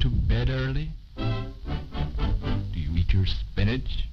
to bed early? Do you eat your spinach?